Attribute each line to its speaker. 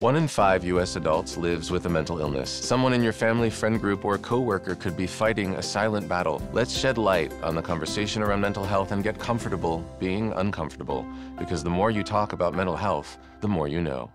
Speaker 1: One in five U.S. adults lives with a mental illness. Someone in your family, friend group, or coworker could be fighting a silent battle. Let's shed light on the conversation around mental health and get comfortable being uncomfortable. Because the more you talk about mental health, the more you know.